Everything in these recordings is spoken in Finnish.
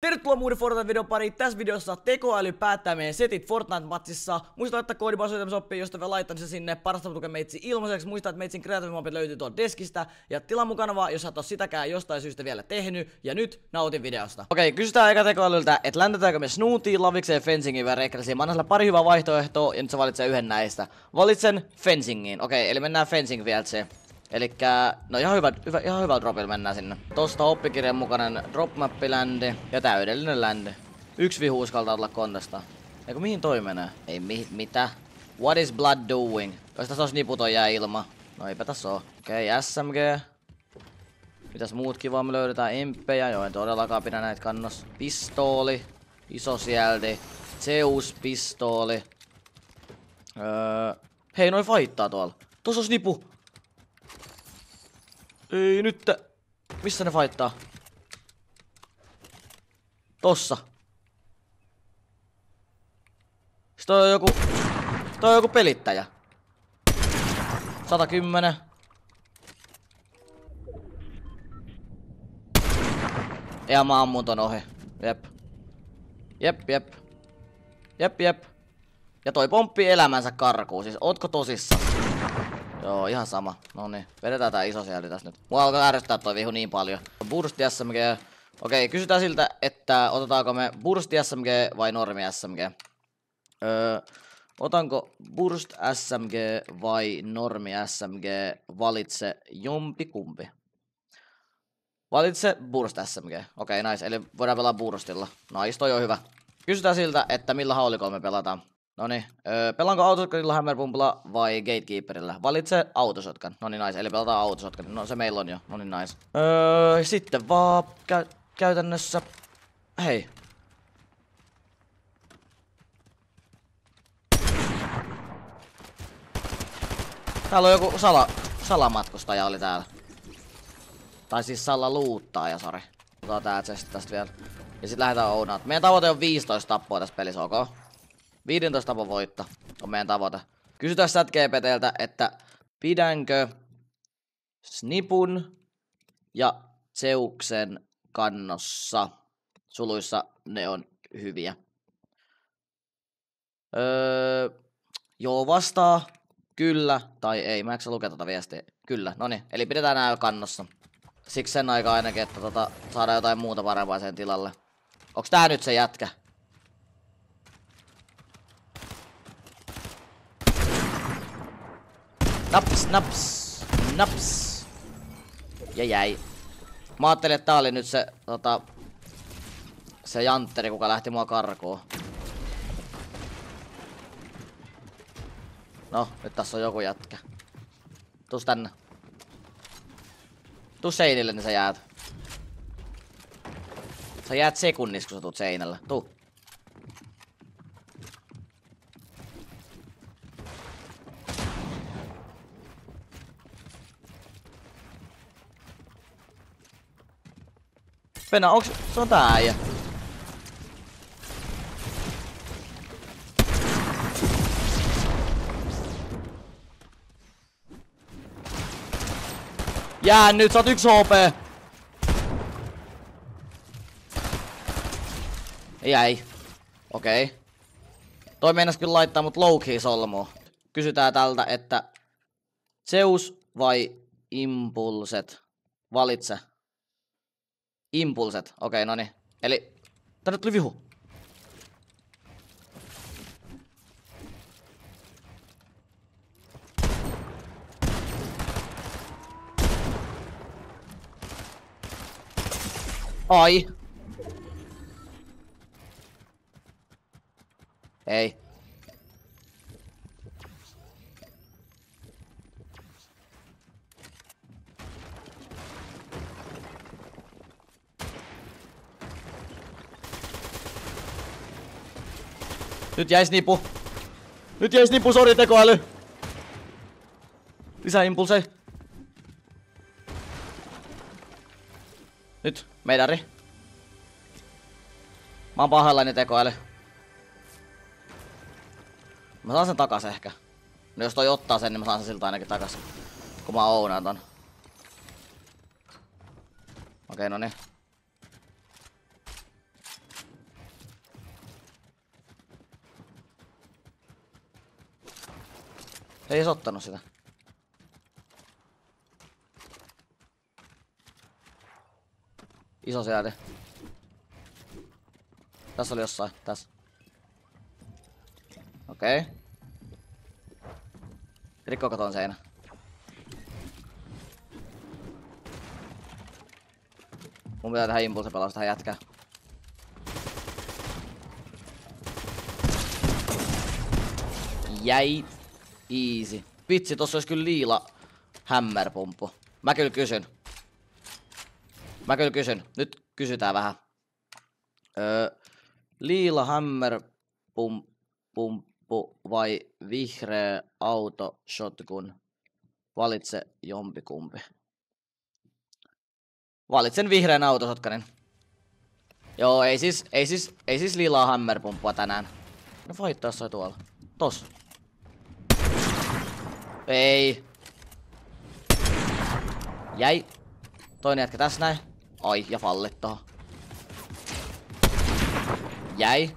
Tervetuloa muiden Fortnite-videon pariin. Tässä videossa tekoäly päättää meidän setit Fortnite-matsissa. Muista että koodi sopii, josta vielä laittan se sinne. Parasta tukea meitsi ilmaiseksi. Muista, että meitsin Creative löytyy tuolta deskistä. Ja tilaa mun kanavaa, jos et ole sitäkään jostain syystä vielä tehnyt. Ja nyt nautin videosta. Okei, kysytään eka tekoälyltä, että läntetäänkö me Snootiin, Lavikseen, Fencingin vai Rekresiin. Mä annan pari hyvää vaihtoehtoa ja nyt se valitsee yhden näistä. Valitsen Fencingin. Okei, eli mennään Fencing vielä Elikkä, no ihan hyvä, hyvä, ihan hyvä dropilla mennään sinne. Tosta oppikirjan mukainen dropmappi ländi ja täydellinen ländi. Yksi vihu uskaltaa olla kontesta. Eikö mihin toi menee? Ei mi mitä? What is blood doing? Jos tässä olisi niputon jää ilma. No eipä tässä oo. Okei, okay, SMG. Mitäs muut kivaa me löydetään? Impejä, joo en todellakaan pidä näitä kannos. Pistooli. Iso sielti. Zeus pistooli. Öö, hei, noin faittaa tuolla. Tuossa on nipu. Ei nyt. Missä ne faittaa? Tossa. Sitten on joku... Toi on joku pelittäjä. 110. Ja mä ammun ton ohi. Jep. Jep, jep. Jep, jep. Ja toi pomppi elämänsä karkuun. Siis ootko tosissaan? Joo, ihan sama. No niin, vedetään tää iso sieltä tässä nyt. Mua alkaa ärsyttää toi vihu niin paljon. Burst SMG. Okei, kysytään siltä, että otetaanko me Burst SMG vai Normi SMG. Öö, otanko Burst SMG vai Normi SMG? Valitse jompi kumpi. Valitse Burst SMG. Okei, nice. Eli voidaan pelaa Burstilla. Nice, toi on hyvä. Kysytään siltä, että millä haulikolla me pelataan. Noni, öö, pelaanko autosotkanilla Hammerpumpilla vai Gatekeeperillä? Valitse autosotkan. Noni nice, eli pelataan autosotkan. No se meillä on jo. Noni nice. Öö, sitten vaan kä käytännössä... Hei. Täällä on joku sala, salamatkustaja oli täällä. Tai siis salaluuttaaja, sori. Otetaan tää tästä vielä. Ja sit lähdetään ounaan. Meidän tavoite on 15 tappoa tässä pelissä, ok? 15 tapon voitto on meidän tavoite. Kysytään GPTltä, että pidänkö Snipun ja Zeuksen kannossa. Suluissa ne on hyviä. Öö, joo, vastaa kyllä tai ei. Mä eikö lukea tuota viestiä? Kyllä, no niin. Eli pidetään nää kannossa. Siksi sen aikaa ainakin, että tota, saadaan jotain muuta parempaa sen tilalle. Onks tää nyt se jätkä? Naps, naps, naps. Ja jäi. Mä ajattelin, että tää oli nyt se, tota, se jantteri, kuka lähti mua karkuun. No, nyt tässä on joku jätkä. Tuus tänne. Tuu seinille, niin sä jäät. Sä jäät sekunnissa, kun sä tuut seinälle. Tuu. Venä, onks... Se on tää äijä. Jää nyt, sä oot yksi HP. Jäi. Okei. Okay. Toi meinas kyllä laittaa mut low key. Kysytään tältä, että Zeus vai Impulset? Valitse. Impulset. Okei, no niin. Eli tänne tuli vihu. Ai. Ei. Nyt jäis nipu. Nyt jäis nipu, sori tekoäly. Lisää impulseja. Nyt, meidari. Mä oon pahallani tekoäly. Mä saan sen takas ehkä. No jos toi ottaa sen, niin mä saan sen siltä ainakin takas. Kun mä ounaan ton. Okei, no niin. Ei edes ottanut sitä. Iso sieltä. Tässä oli jossain. Tässä. Okei. Okay. Rikko katon seinä. Mun pitää tehdä impulse pelausta tähän jätkää. Jäi. Easy. Vitsi, tossa olisi kyllä liila hämmärpumpu. Mä kyllä kysyn. Mä kyllä kysyn. Nyt kysytään vähän. Öö, liila hämmärpumppu vai vihreä auto shotgun? Valitse jompikumpi. Valitsen vihreän autosotkanen. Joo, ei siis, ei siis, ei siis liilaa hammerpumppua tänään. No vaihtaa sai tuolla. Tos. Ei. Jäi. Toinen jätkä tässä näin. Ai, ja fallit tohon. Jäi.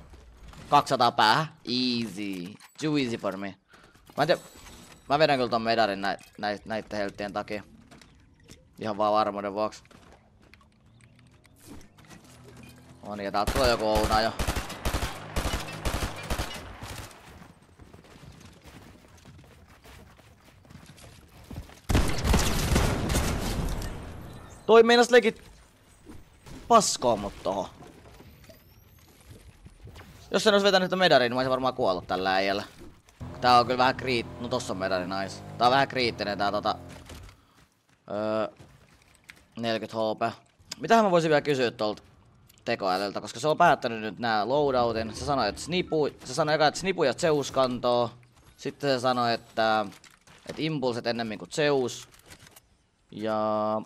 200 päähän. Easy. Too easy for me. Mä tiedä. Mä vedän kyllä ton medarin näit, näit, näitten helttien takia. Ihan vaan varmuuden vuoksi. Niin, ja täältä tulee joku ouna jo. Toi meinas legit paskoa mut tohon. Jos sen olisi vetänyt sitä medaria, niin mä olisin varmaan kuollut tällä äijällä. Tää on kyllä vähän kriit... No tossa on medari, nice. Tää on vähän kriittinen tää tota... Öö, 40 HP. Mitähän mä voisin vielä kysyä tuolta tekoälyltä, koska se on päättänyt nyt nää loadoutin. Se sanoi, että snipu, se sanoi eka, että snipu ja Zeus kantoo. Sitten se sanoi, että, että impulset ennemmin kuin Zeus. Ja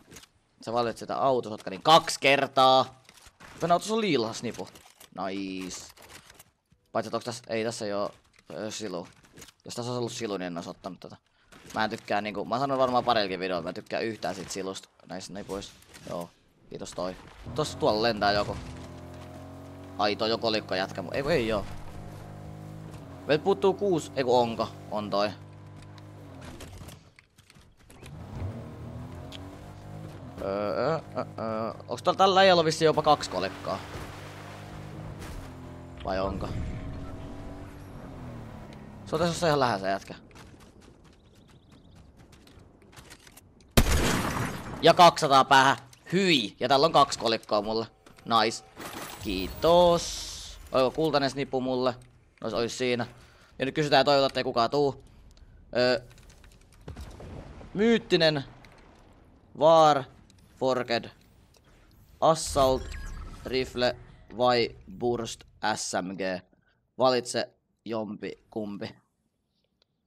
se valitsi sitä autosotkanin kaksi kertaa. Tänä autossa on liila snipu. Nice. Paitsi että tässä, ei tässä ei oo silu. Jos tässä olisi ollut silu, niin en olisi ottanut tätä. Mä en tykkää niinku, mä sanon varmaan parilkin videolla, mä en tykkää yhtään siitä silusta näissä nipuissa. Joo. Kiitos toi. Tossa tuolla lentää joku. Ai toi jo kolikko jätkä, ei ei, joo. Meiltä puuttuu kuusi, ei onko, on toi. Öö, öö, öö. Onks tällä ei ollut jopa kaksi kolikkaa? Vai onko? Se on tässä ihan lähellä jätkä. Ja 200 päähän. Hyi. Ja täällä on kaksi kolikkoa mulle. Nice. Kiitos. Oiko kultainen snippu mulle? Nois ois siinä. Ja nyt kysytään ja toivotaan, ettei kukaan tuu. Öö, myyttinen Var Forged Assault Rifle vai Burst SMG. Valitse jompi kumpi.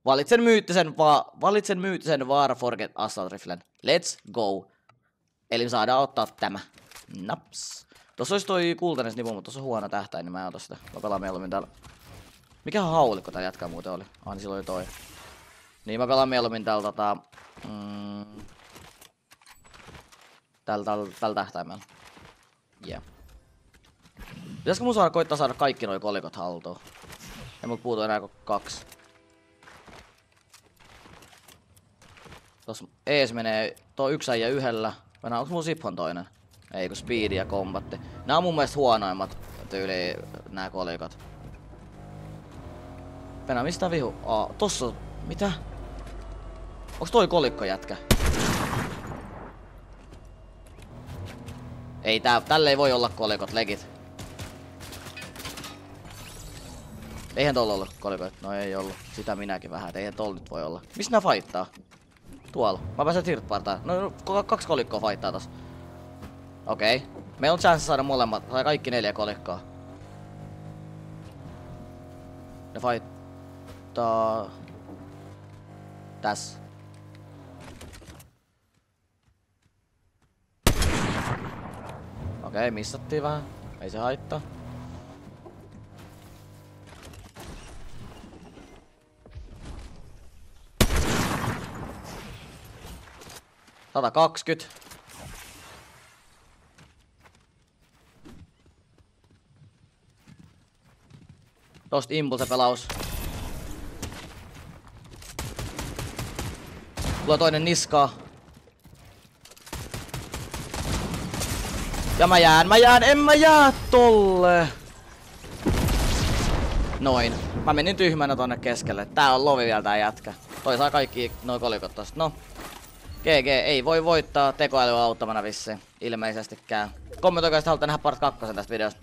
Valitsen myyttisen, va valitsen myyttisen Var Forged Assault Riflen. Let's go. Eli saadaan ottaa tämä. Naps. Tuossa olisi toi kultainen snipu, mutta tuossa on huono tähtäin, niin mä en ota sitä. Mä pelaan mieluummin täällä. Mikä haulikko tää jätkää muuten oli? Ah, niin silloin toi. Niin mä pelaan mieluummin täällä tota... Mm, tällä, tällä, tällä tähtäimellä. Yeah. Pitäisikö mun saada koittaa saada kaikki noi kolikot haltuun? Ei mut puutu enää kuin kaksi. Tossa ees menee tuo yksi äijä yhdellä. Mennään, onko mun Siphon toinen? Ei kun Speed ja Kombatti. Nää on mun mielestä huonoimmat tyyli nää kolikot. Mennään mistä vihu? Aa, tossa Mitä? Onks toi kolikko jätkä? Ei tää, tälle ei voi olla kolikot, legit. Eihän tuolla ollut kolikot. No ei ollut. Sitä minäkin vähän. Eihän tuolla nyt voi olla. Missä nää fightaa? Tuolla. Mä pääsen tirtpartaan. No, kaksi kolikkoa fightaa tossa. Okei. Okay. Meillä on chance saada molemmat, tai kaikki neljä kolikkoa. Ne fightaa... Tässä. Okei, missattiin vähän. Ei se haittaa. 120. Tosta impulse pelaus. Tulee toinen niskaa. Ja mä jään, mä jään, en mä jää tolle. Noin. Mä menin tyhmänä tonne keskelle. Tää on lovi vielä tää jätkä. Toi saa kaikki noin kolikot tosta. No. GG, ei voi voittaa tekoäly auttamana vissiin. Ilmeisestikään. Kommentoikaa, jos haluatte nähdä part 2 tästä videosta.